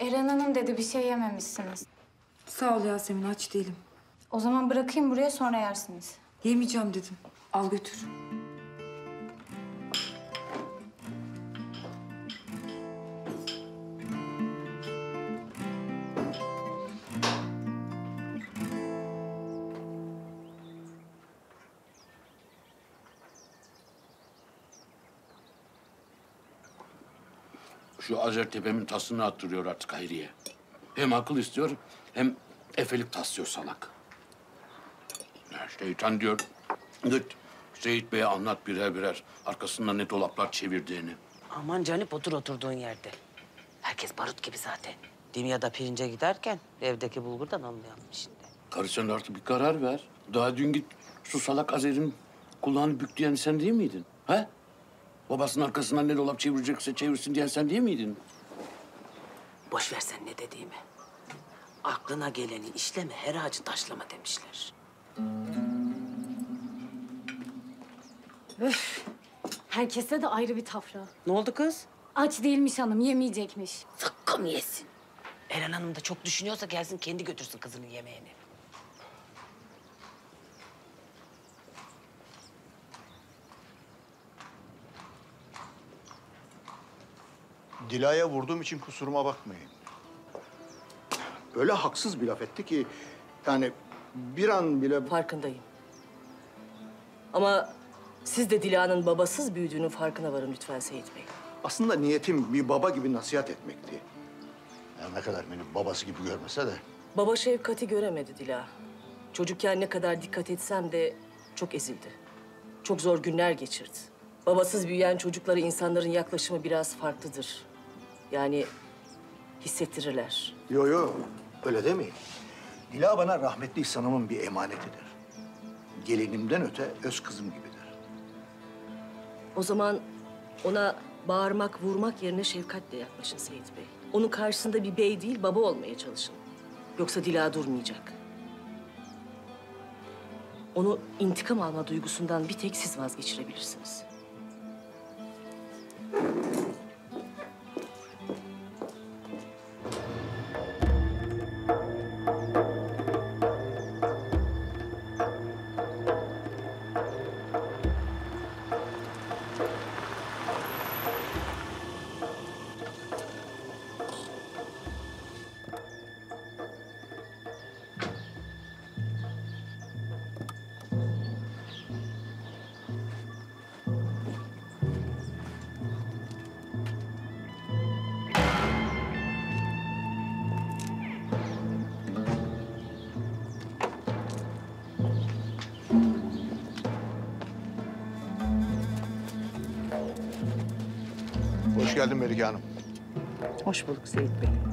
Eren Hanım dedi bir şey yememişsiniz. Sağ ol Yasemin aç değilim. O zaman bırakayım buraya sonra yersiniz. Yemeyeceğim dedim. Al götür. Şu Azertepe'min tasını attırıyor artık Hayriye. Hem akıl istiyor hem efelik taslıyor salak. Ya şeytan diyor. Git Seyit Bey'e anlat birer birer arkasında ne dolaplar çevirdiğini. Aman Canip otur oturduğun yerde. Herkes barut gibi zaten. Dimya'da pirince giderken evdeki bulgurdan anlayalım şimdi. Karı sen artık bir karar ver. Daha dün git şu salak Azer'in kulağını büktü diyen sen değil miydin? He? Babasının arkasından ne dolap çevirecekse çevirsin diyen sen değil miydin? Boş ver sen ne dediğimi. Aklına geleni işleme, her ağacı taşlama demişler. Herkese de ayrı bir tafra. Ne oldu kız? Aç değilmiş hanım, yemeyecekmiş. Zıkkım yesin. Eren Hanım da çok düşünüyorsa gelsin kendi götürsün kızının yemeğini. Dila'ya vurduğum için kusuruma bakmayın. Öyle haksız bir laf etti ki... Yani bir an bile... Farkındayım. Ama siz de Dila'nın babasız büyüdüğünün farkına varın lütfen Seyit Bey. Aslında niyetim bir baba gibi nasihat etmekti. Yani ne kadar beni babası gibi görmese de... Baba şefkati göremedi Dila. Çocukken ne kadar dikkat etsem de çok ezildi. Çok zor günler geçirdi. Babasız büyüyen çocuklara insanların yaklaşımı biraz farklıdır. Yani hissettirirler. Yo yo, öyle demeyin. Dila bana rahmetli İhsan'ımın bir emanetidir. Gelinimden öte öz kızım gibidir. O zaman ona bağırmak, vurmak yerine şefkatle yaklaşın Seyit Bey. Onun karşısında bir bey değil, baba olmaya çalışın. Yoksa Dila durmayacak. Onu intikam alma duygusundan bir tek siz vazgeçirebilirsiniz. Hoş geldin Melike Hanım. Hoş bulduk Seyit Bey.